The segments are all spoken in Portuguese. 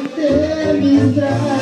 te distraes.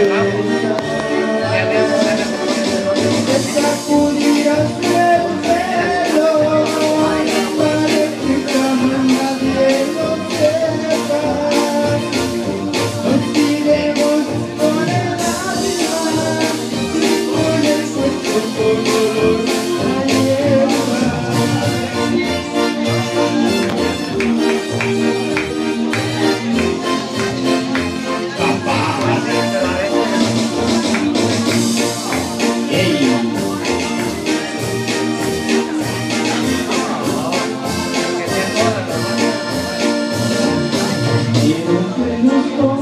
Aleluia. 我会努力。